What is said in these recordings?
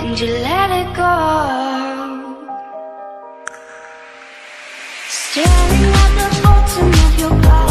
And you let it go. Staring at the bottom of your glass,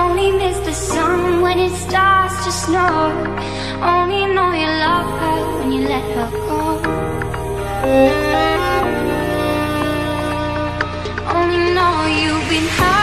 Only miss the sun when it starts to snow. Only know you love her when you let her go. Only know you've been high